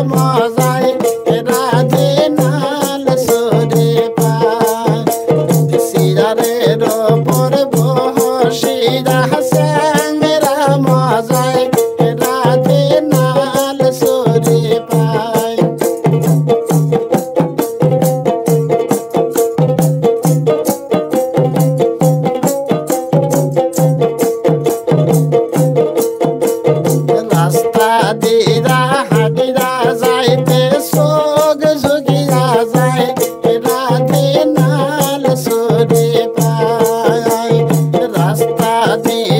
come on. जाते